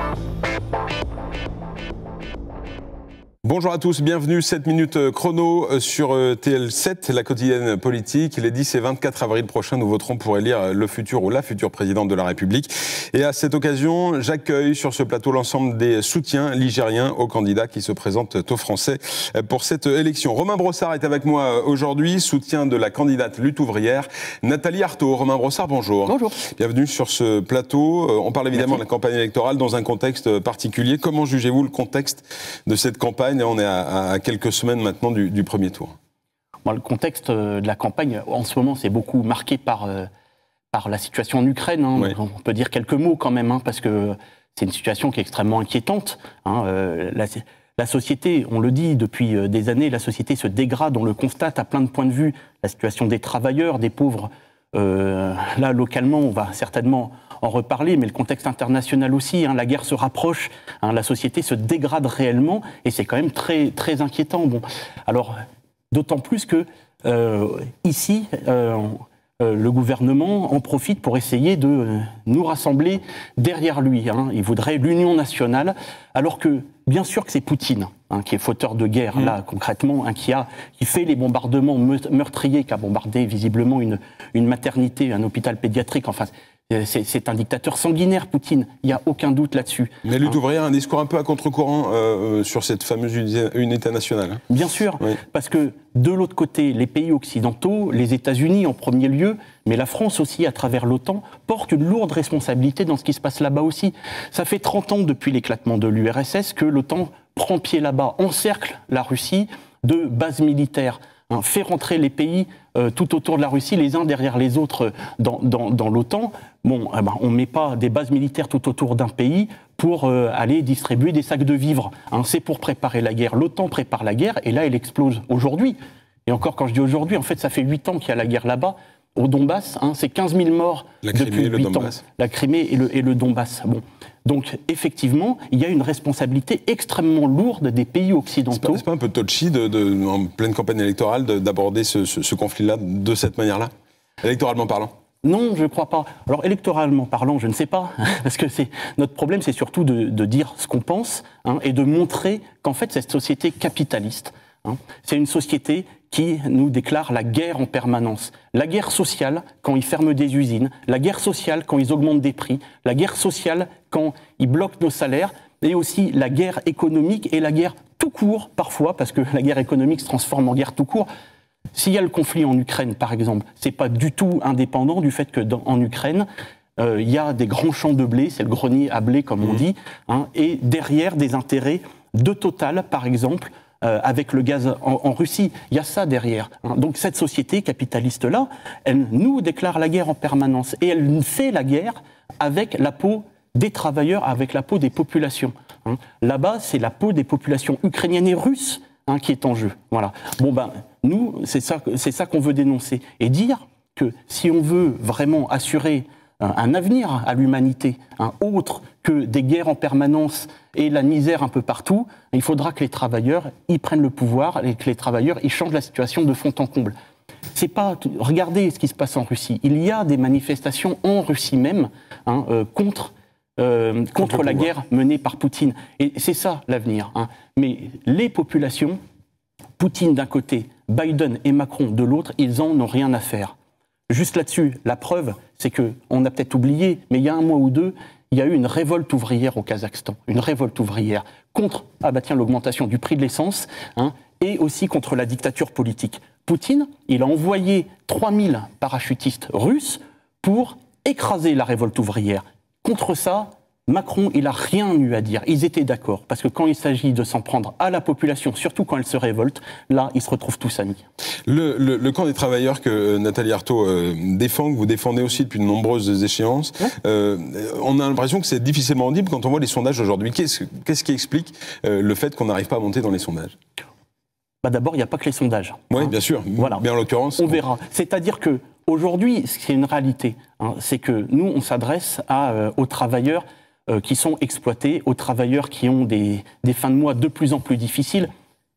Bye. Bonjour à tous, bienvenue 7 minutes euh, chrono euh, sur euh, TL7, la quotidienne politique. Les 10 et 24 avril prochains, nous voterons pour élire le futur ou la future présidente de la République. Et à cette occasion, j'accueille sur ce plateau l'ensemble des soutiens ligériens aux candidats qui se présentent aux Français pour cette élection. Romain Brossard est avec moi aujourd'hui, soutien de la candidate lutte ouvrière Nathalie Arthaud. Romain Brossard, bonjour. Bonjour. Bienvenue sur ce plateau. On parle évidemment de la campagne électorale dans un contexte particulier. Comment jugez-vous le contexte de cette campagne on est à, quelques semaines maintenant du, premier tour. le contexte euh, de la campagne, en ce moment, c'est beaucoup marqué par, euh, par la situation en Ukraine. Hein. On peut dire quelques mots quand même, hein, parce que c'est une situation qui est extrêmement inquiétante. Hein. Euh, la, société, on le dit depuis des années, la société se dégrade, on le constate à plein de points de vue. La situation des travailleurs, des pauvres, là, localement, on va certainement en reparler, mais le contexte international aussi. Hein, la guerre se rapproche, hein, la société se dégrade réellement, et c'est quand même très, très inquiétant. Bon, alors, d'autant plus que euh, ici, euh, euh, le gouvernement en profite pour essayer de nous rassembler derrière lui. Hein. Il voudrait l'union nationale, alors que bien sûr que c'est Poutine qui est fauteur de guerre, mmh. là concrètement, qui, a, qui fait les bombardements meurtriers, qui a bombardé visiblement une, une maternité, un hôpital pédiatrique. Enfin, c'est un dictateur sanguinaire, Poutine. Il n'y a aucun doute là-dessus. Mais lutte ouvrière a un discours un peu à contre-courant euh, euh, sur cette fameuse unité nationale. Hein. Bien sûr, parce que de l'autre côté, les pays occidentaux, les États-Unis en premier lieu, mais la France aussi à travers l'OTAN, portent une lourde responsabilité dans ce qui se passe là-bas aussi. Ça fait 30 ans depuis l'éclatement de l'URSS que l'OTAN prend pied là-bas, encercle la Russie de bases militaires. Hein, fait rentrer les pays euh, tout autour de la Russie, les uns derrière les autres dans, l'OTAN. Bon, eh ben, on ne met pas des bases militaires tout autour d'un pays pour euh, aller distribuer des sacs de vivres. Hein. C'est pour préparer la guerre. L'OTAN prépare la guerre et là, elle explose aujourd'hui. Et encore, quand je dis aujourd'hui, en fait, ça fait 8 ans qu'il y a la guerre là-bas. Au Donbass, hein, c'est 15 000 morts depuis 8 ans. La Crimée et le, et le Donbass. Bon. Donc effectivement, il y a une responsabilité extrêmement lourde des pays occidentaux. C'est pas, pas, un peu touchy, de, en pleine campagne électorale, d'aborder ce, conflit-là de cette manière-là, électoralement parlant? Non, je ne crois pas. Alors électoralement parlant, je ne sais pas, parce que c'est notre problème, c'est surtout de, dire ce qu'on pense hein, et de montrer qu'en fait cette société capitaliste, hein, c'est une société qui nous déclare la guerre en permanence. La guerre sociale quand ils ferment des usines, la guerre sociale quand ils augmentent des prix, la guerre sociale quand ils bloquent nos salaires, et aussi la guerre économique et la guerre tout court parfois, parce que la guerre économique se transforme en guerre tout court. S'il y a le conflit en Ukraine, par exemple, c'est pas du tout indépendant du fait que dans, en Ukraine, euh, il y a des grands champs de blé, c'est le grenier à blé comme on mmh. dit, hein, et derrière des intérêts de Total, par exemple, avec le gaz en, Russie. Il y a ça derrière. Donc cette société capitaliste-là, elle nous déclare la guerre en permanence. Et elle fait la guerre avec la peau des travailleurs, avec la peau des populations. Hein. Là-bas, c'est la peau des populations ukrainiennes et russes hein, qui est en jeu. Voilà. Bon ben, nous, c'est ça, c'est ça qu'on veut dénoncer et dire que si on veut vraiment assurer un avenir à l'humanité, un autre que des guerres en permanence et la misère un peu partout, il faudra que les travailleurs y prennent le pouvoir et que les travailleurs y changent la situation de fond en comble. C'est pas regardez ce qui se passe en Russie. Il y a des manifestations en Russie même hein, euh, contre euh, contre, la guerre menée par Poutine. Et c'est ça l'avenir. Hein. Mais les populations, Poutine d'un côté, Biden et Macron de l'autre, ils en ont rien à faire. Juste là-dessus, la preuve, c'est que on a peut-être oublié, mais il y a un mois ou deux, il y a eu une révolte ouvrière au Kazakhstan, une révolte ouvrière contre ah bah l'augmentation du prix de l'essence hein, et aussi contre la dictature politique. Poutine, il a envoyé 3000 parachutistes russes pour écraser la révolte ouvrière. Contre ça, Macron, il n'a rien eu à dire. Ils étaient d'accord. Parce que quand il s'agit de s'en prendre à la population, surtout quand elle se révolte, là, ils se retrouvent tous amis. Le, le, camp des travailleurs que euh, Nathalie Arthaud euh, défend, que vous défendez aussi depuis de nombreuses échéances, euh, on a l'impression que c'est difficilement audible quand on voit les sondages aujourd'hui. Qu'est-ce qui explique le fait qu'on n'arrive pas à monter dans les sondages? Bah D'abord, il n'y a pas que les sondages. Oui, hein. bien sûr. Voilà. Mais en l'occurrence. On verra. C'est-à-dire que aujourd'hui, ce qui est une réalité, hein, c'est que nous, on s'adresse aux travailleurs qui sont exploités, aux travailleurs qui ont des, fins de mois de plus en plus difficiles.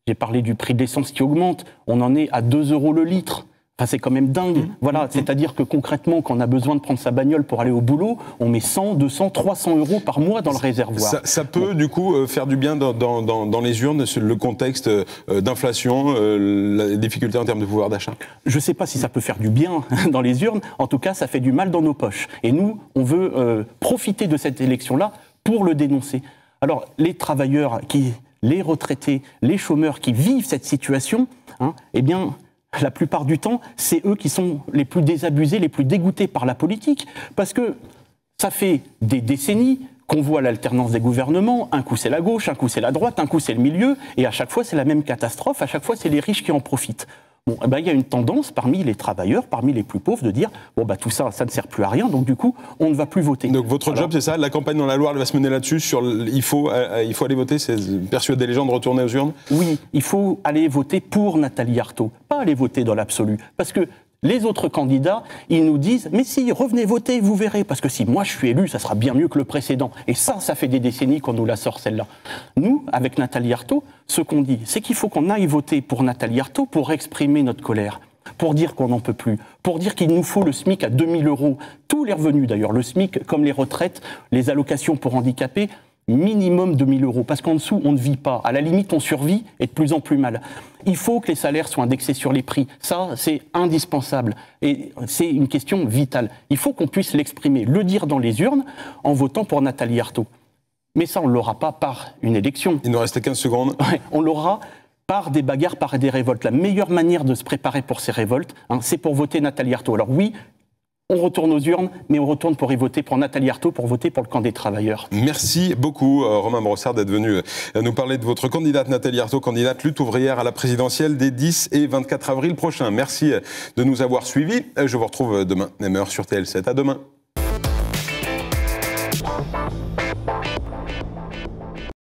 J'ai parlé du prix de l'essence qui augmente, on en est à 2 euros le litre. Enfin, c'est quand même dingue. Mmh. Voilà, mmh. c'est-à-dire que concrètement, quand on a besoin de prendre sa bagnole pour aller au boulot, on met 100, 200, 300 euros par mois dans le réservoir. Ça, peut, du coup, euh, faire du bien dans, dans, les urnes, le contexte euh, d'inflation, euh, la difficulté en termes de pouvoir d'achat? Je ne sais pas si ça peut faire du bien dans les urnes. En tout cas, ça fait du mal dans nos poches. Et nous, on veut profiter de cette élection-là pour le dénoncer. Alors, les travailleurs qui les retraités, les chômeurs qui vivent cette situation, hein, eh bien, la plupart du temps, c'est eux qui sont les plus désabusés, les plus dégoûtés par la politique, parce que ça fait des décennies qu'on voit l'alternance des gouvernements, un coup c'est la gauche, un coup c'est la droite, un coup c'est le milieu, et à chaque fois c'est la même catastrophe, à chaque fois c'est les riches qui en profitent. Bon, eh ben, il y a une tendance parmi les travailleurs, parmi les plus pauvres, de dire bon bah tout ça, ça ne sert plus à rien, donc du coup, on ne va plus voter. Donc votre job, c'est ça La campagne dans la Loire, elle va se mener là-dessus sur il faut euh, il faut aller voter, c'est persuader les gens de retourner aux urnes? Oui, il faut aller voter pour Nathalie Arthaud, pas aller voter dans l'absolu, parce que les autres candidats, ils nous disent Mais si, revenez voter, vous verrez. Parce que si moi je suis élu, ça sera bien mieux que le précédent. Et ça, ça fait des décennies qu'on nous la sort celle-là. Nous, avec Nathalie Arthaud, ce qu'on dit, c'est qu'il faut qu'on aille voter pour Nathalie Arthaud pour exprimer notre colère pour dire qu'on n'en peut plus, pour dire qu'il nous faut le SMIC à 2000 euros, tous les revenus d'ailleurs, le SMIC comme les retraites, les allocations pour handicapés, minimum de 1000 euros, parce qu'en dessous, on ne vit pas. À la limite, on survit et de plus en plus mal. Il faut que les salaires soient indexés sur les prix. Ça, c'est indispensable. Et c'est une question vitale. Il faut qu'on puisse l'exprimer, le dire dans les urnes, en votant pour Nathalie Arthaud. Mais ça, on ne l'aura pas par une élection. Il nous reste 15 secondes. on l'aura par des bagarres, par des révoltes. La meilleure manière de se préparer pour ces révoltes, hein, c'est pour voter Nathalie Arthaud. Alors oui, on retourne aux urnes, mais on retourne pour y voter pour Nathalie Arthaud, pour voter pour le camp des travailleurs. Merci beaucoup, euh, Romain Brossard, d'être venu euh, nous parler de votre candidate Nathalie Arthaud, candidate lutte ouvrière à la présidentielle des 10 et 24 avril prochains. Merci euh, de nous avoir suivis. Je vous retrouve demain, même heure sur TL7. À demain.